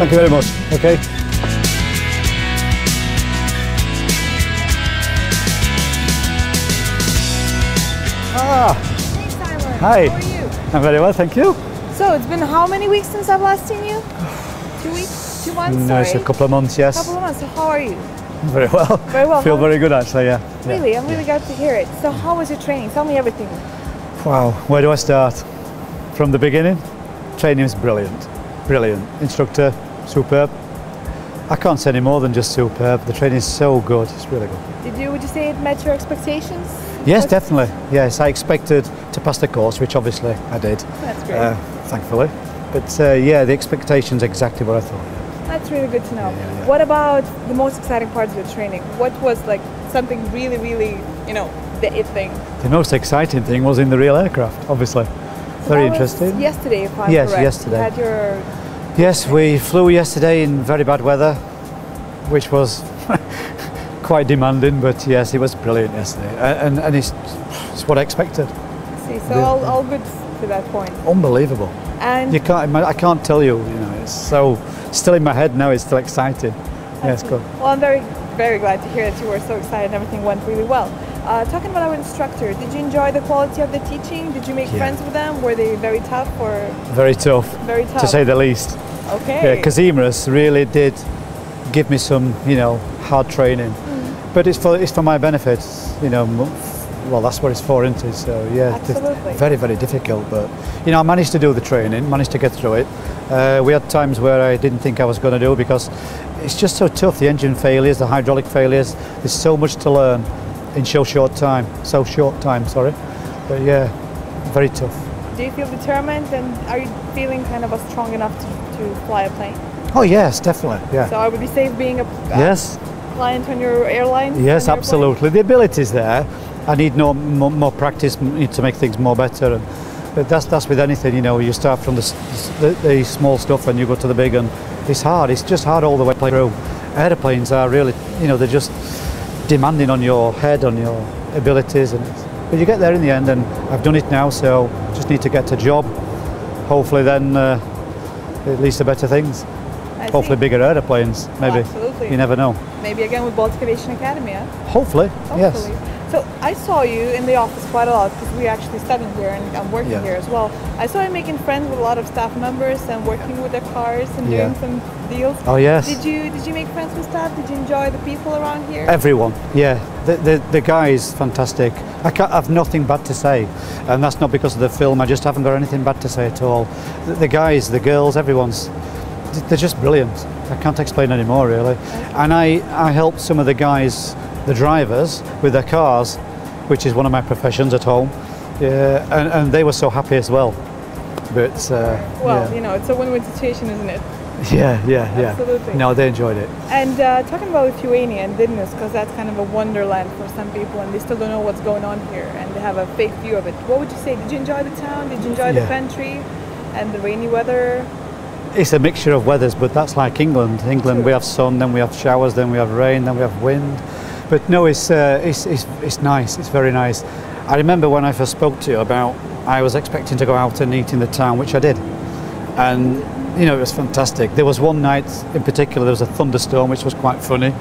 Thank you very much. Okay. Ah, Hey Simon. Hi. How are you? I'm very well, thank you. So it's been how many weeks since I've last seen you? Two weeks? Two months? No, it's a couple of months, yes. couple of months. So how are you? Very well. Very well. Feel very good actually, yeah. Yeah. Really, I'm really glad to hear it. So how was your training? Tell me everything. Wow, where do I start? From the beginning? Training is brilliant. Brilliant. Instructor, superb. I can't say any more than just superb. The training is so good. It's really good. Did you would you say it met your expectations? Yes, What- definitely. Yes, I expected to pass the course, which obviously I did, That's great. uh, thankfully. But uh, yeah, the expectations exactly what I thought. That's really good to know. Yeah, yeah, yeah. What about the most exciting parts of your training? What was like something really, really, you know, the it thing? The most exciting thing was in the real aircraft, obviously. So Very interesting. Yesterday, if I'm Yes, correct. yesterday. You had your Yes, we flew yesterday in very bad weather, which was quite demanding, but yes, it was brilliant yesterday. And, and it's, it's what I expected. see, so Yeah. all, all good to that point. Unbelievable. And You can't, I can't tell you, you know, it's so, still in my head now, it's still exciting. Yeah, it's good. Well, I'm very, very glad to hear that you were so excited and everything went really well. Uh, talking about our instructor, did you enjoy the quality of the teaching? Did you make Yeah. friends with them? Were they very tough or Very tough, very tough? to say the least. okay. Yeah, because Emerus really did give me some, you know, hard training. Mm. But it's for it's for my benefit, you know. Well, that's what it's for, isn't it? So yeah, very very difficult. But you know, I managed to do the training, managed to get through it. Uh, we had times where I didn't think I was going to do because it's just so tough. The engine failures, the hydraulic failures. There's so much to learn in so short time. So short time, sorry. But yeah, very tough. Do you feel determined and are you feeling kind of strong enough to, to fly a plane? Oh yes, definitely. Yeah. So I would be safe being a yes. client on your airline? Yes, your plane? absolutely. The ability's there. I need no more, more practice need to make things more better. And, but that's that's with anything, you know. You start from the, the, the small stuff and you go to the big, and it's hard. It's just hard all the way through. Airplanes are really, you know, they're just demanding on your head, on your abilities, and it's- but you get there in the end. And I've done it now, so just need to get to job. Hopefully, then uh, at least the better things. I. Hopefully, bigger airplanes. Maybe absolutely. you never know. Maybe again with Baltic Aviation Academy, huh? Hopefully, yes. So I saw you in the office quite a lot because we actually studying here and I'm working Yeah. here as well. I saw you making friends with a lot of staff members and working with their cars and Yeah. doing some deals. Oh yes. Did you did you make friends with staff? Did you enjoy the people around here? Everyone, yeah. The, the, the guy is fantastic. I can't have nothing bad to say, and that's not because of the film. I just haven't got anything bad to say at all. The, the guys, the girls, everyone's, they're just brilliant. I can't explain any more really. And I, I helped some of the guys, the drivers, with their cars, which is one of my professions at home. Yeah, and, and they were so happy as well. But uh, well, yeah. you know, it's a win-win situation, isn't it? yeah, yeah, yeah. Absolutely. No, they enjoyed it. And uh, talking about Lithuania and Vilnius, because that's kind of a wonderland for some people, and they still don't know what's going on here, and they have a fake view of it. What would you say? Did you enjoy the town? Did you enjoy the country and the rainy weather? It's a mixture of weathers, but that's like England. England, we have sun, then we have showers, then we have rain, then we have wind. But no, it's, uh, it's, it's, it's nice, it's very nice. I remember when I first spoke to you about, I was expecting to go out and eat in the town, which I did. And, you know, it was fantastic. There was one night in particular, there was a thunderstorm, which was quite funny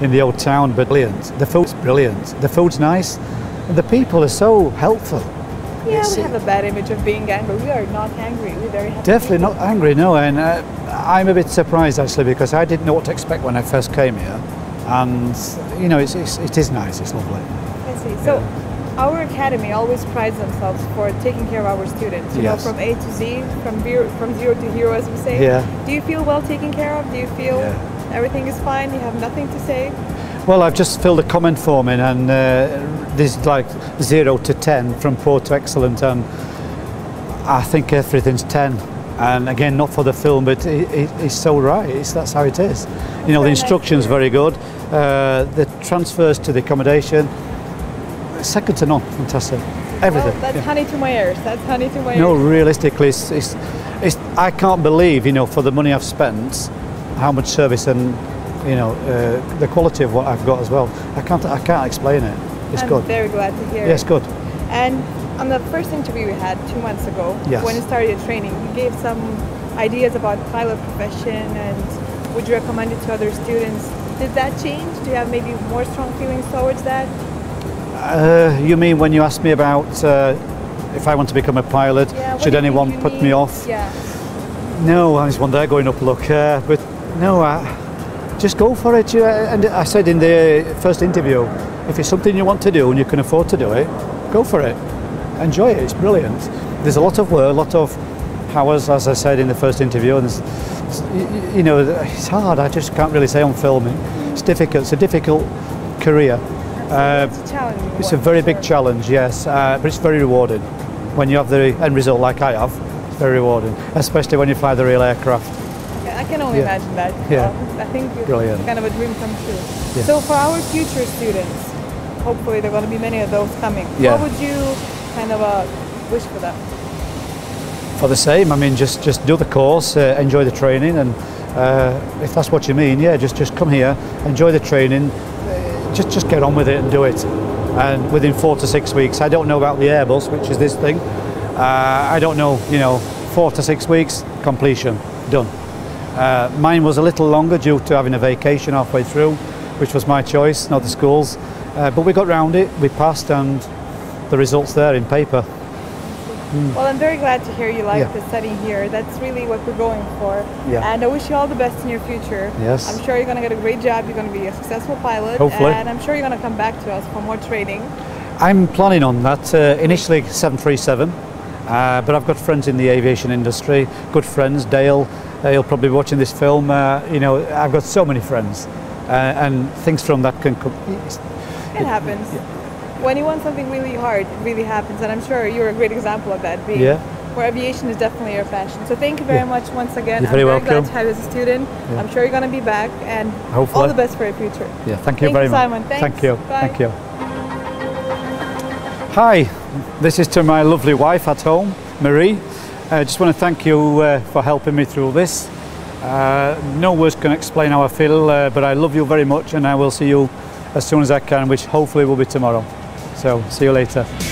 in the old town, but brilliant. The food's brilliant. The food's nice. And the people are so helpful. Yeah, It's- we have a bad image of being angry. We are not angry. We're very happy. Definitely people. not angry, no. And uh, I'm a bit surprised actually because I didn't know what to expect when I first came here. And you know, it's, it's, it is nice. It's lovely. I see. So, our academy always prides themselves for taking care of our students. You Yes. know, from A to Z, from zero, from zero to hero, as we say. Yeah. Do you feel well taken care of? Do you feel Yeah. everything is fine? You have nothing to say? Well, I've just filled a comment form in, and uh, there's like zero to ten from poor to excellent, and I think everything's ten. And again, not for the film, but it, it, it's so right. It's, that's how it is. You know, the instruction's very good. Uh, the transfers to the accommodation, second to none. Fantastic. Everything. Well, that's yeah. honey to my ears. That's honey to my No, ears. realistically, it's, it's, it's, I can't believe, you know, for the money I've spent, how much service and, you know, uh, the quality of what I've got as well. I can't, I can't explain it. It's I'm good. very glad to hear. Yes, it. good. And on the first interview we had two months ago, Yes. when you started your training, you gave some ideas about pilot profession and would you recommend it to other students? Did that change? Do you have maybe more strong feelings towards that? Uh, you mean when you asked me about uh, if I want to become a pilot, Yeah, should do you think anyone put need? me off? Yeah. No, I was one there going up look, uh, but no, uh, just go for it. You, and I said in the first interview, if it's something you want to do and you can afford to do it, go for it. Enjoy it. It's brilliant. There's a lot of work, a lot of hours, as I said in the first interview, and it's, you, know, it's hard. I just can't really say on filming. It's difficult. It's a difficult career. Uh, It's a it's a very big challenge, yes, uh, but it's very rewarding. When you have the end result like I have, it's very rewarding, especially when you fly the real aircraft. I can only Yeah. imagine that. Yeah. Well, I think it's kind of a dream come true. Yeah. So for our future students, hopefully there are going to be many of those coming. Yeah. What would you kind of a wish for them? For the same, I mean, just just do the course, uh, enjoy the training, and uh, if that's what you mean, yeah, just just come here, enjoy the training, uh, just just get on with it and do it. And within four to six weeks, I don't know about the Airbus, which is this thing. Uh, I don't know, you know, four to six weeks completion, done. Uh, mine was a little longer due to having a vacation halfway through, which was my choice, not the school's. Uh, but we got round it, we passed, and the results there in paper. Well, I'm very glad to hear you like Yeah. the study here. That's really what we're going for. Yeah. And I wish you all the best in your future. Yes. I'm sure you're going to get a great job. You're going to be a successful pilot. Hopefully. And I'm sure you're going to come back to us for more training. I'm planning on that. Uh, initially 737, uh, but I've got friends in the aviation industry, good friends. Dale, uh, he'll probably be watching this film. Uh, you know, I've got so many friends, uh, and things from that can come. It happens. When you want something really hard, it really happens. And I'm sure you're a great example of that. Being Yeah. Where aviation is definitely your passion. So thank you very Yeah. much once again. You're I'm very very glad to have you as a student. Yeah. I'm sure you're going to be back. And all the best for your future. Yeah, thank you Thank very you, much. Simon. Thanks. Thank you. Bye. Thank you. Hi, this is to my lovely wife at home, Marie. I just want to thank you uh, for helping me through all this. Uh, no words can explain how I feel, uh, but I love you very much, and I will see you as soon as I can, which hopefully will be tomorrow. So, see you later.